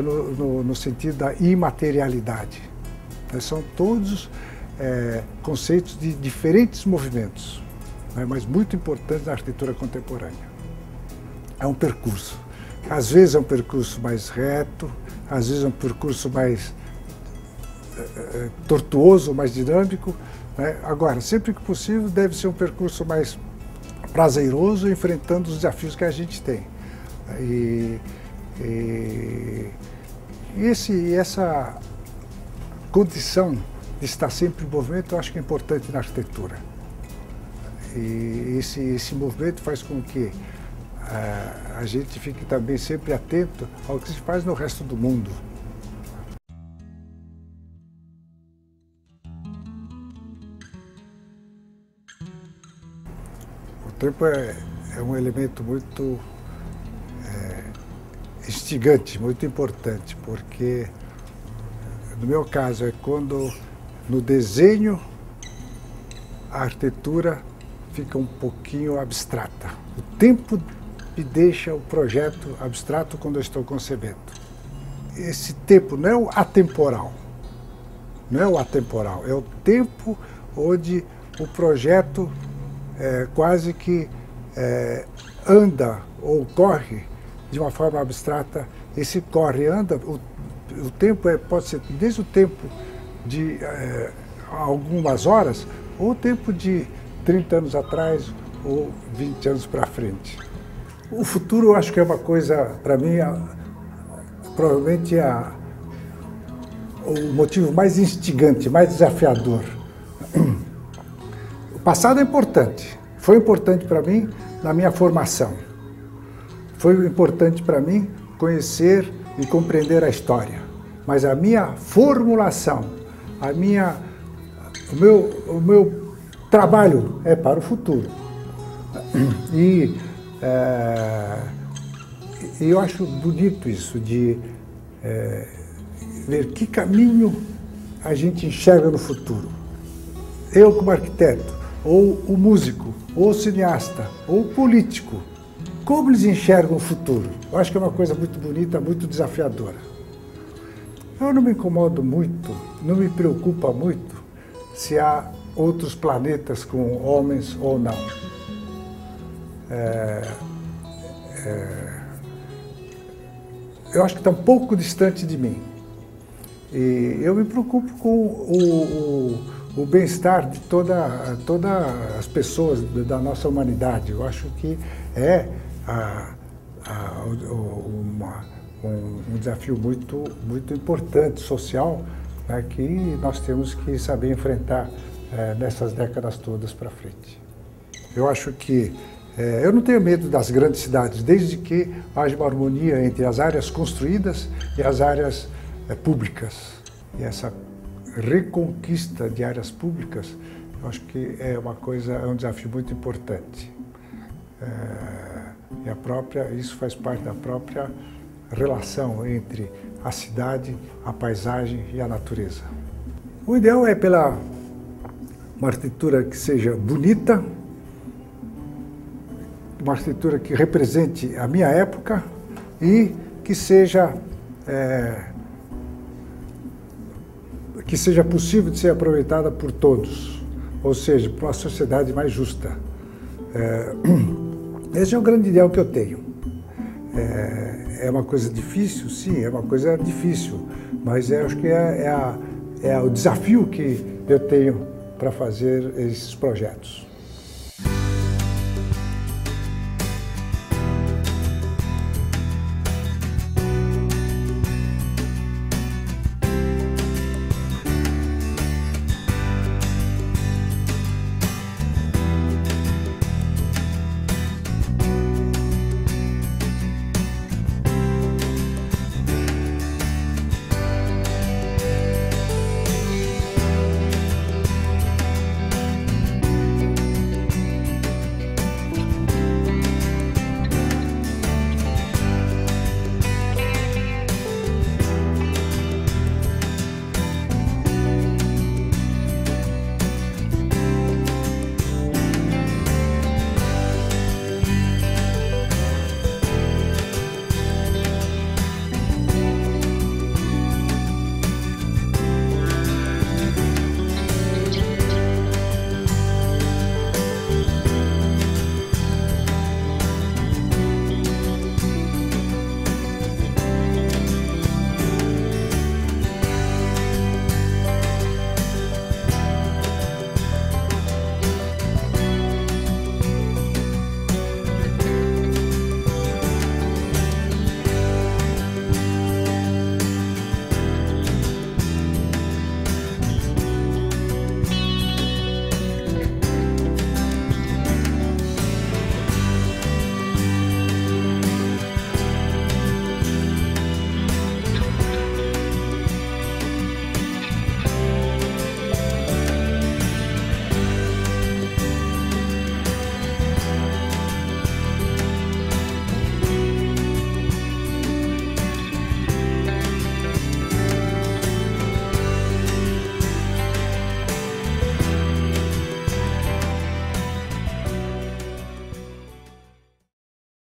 no, no, no sentido da imaterialidade. Né? São todos é, conceitos de diferentes movimentos, né? mas muito importantes na arquitetura contemporânea. É um percurso. Às vezes é um percurso mais reto, às vezes é um percurso mais é, é tortuoso, mais dinâmico. Né? Agora, sempre que possível, deve ser um percurso mais prazeroso, enfrentando os desafios que a gente tem. E, e, e esse, essa condição de estar sempre em movimento, eu acho que é importante na arquitetura. E esse, esse movimento faz com que uh, a gente fique também sempre atento ao que se faz no resto do mundo. O tempo é, é um elemento muito é, instigante, muito importante, porque no meu caso, é quando no desenho a arquitetura fica um pouquinho abstrata. O tempo me deixa o projeto abstrato quando eu estou concebendo. Esse tempo não é o atemporal, não é o atemporal, é o tempo onde o projeto é, quase que é, anda ou corre de uma forma abstrata. Esse corre anda, o o tempo é, pode ser desde o tempo de é, algumas horas, ou o tempo de 30 anos atrás, ou 20 anos para frente. O futuro eu acho que é uma coisa, para mim, a, provavelmente a, o motivo mais instigante, mais desafiador. O passado é importante, foi importante para mim na minha formação. Foi importante para mim conhecer e compreender a história. Mas a minha formulação, a minha, o, meu, o meu trabalho é para o futuro. E é, eu acho bonito isso, de é, ver que caminho a gente enxerga no futuro. Eu, como arquiteto, ou o músico, ou o cineasta, ou o político, como eles enxergam o futuro? Eu acho que é uma coisa muito bonita, muito desafiadora. Eu não me incomodo muito, não me preocupa muito se há outros planetas com homens ou não. É, é, eu acho que está um pouco distante de mim. E eu me preocupo com o, o, o bem-estar de todas toda as pessoas da nossa humanidade. Eu acho que é a, a, uma, um, um, desafio muito, muito importante, social, né, que nós temos que saber enfrentar é, nessas décadas todas para frente. Eu acho que é, eu não tenho medo das grandes cidades, desde que haja uma harmonia entre as áreas construídas e as áreas é, públicas. E essa reconquista de áreas públicas, eu acho que é uma coisa, é um desafio muito importante. É, e a própria, isso faz parte da própria relação entre a cidade, a paisagem e a natureza. O ideal é pela uma arquitetura que seja bonita, uma arquitetura que represente a minha época e que seja é, que seja possível de ser aproveitada por todos, ou seja, para uma sociedade mais justa. É, esse é o grande ideal que eu tenho. É, é uma coisa difícil? Sim, é uma coisa difícil, mas eu acho que é, é, a, é o desafio que eu tenho para fazer esses projetos.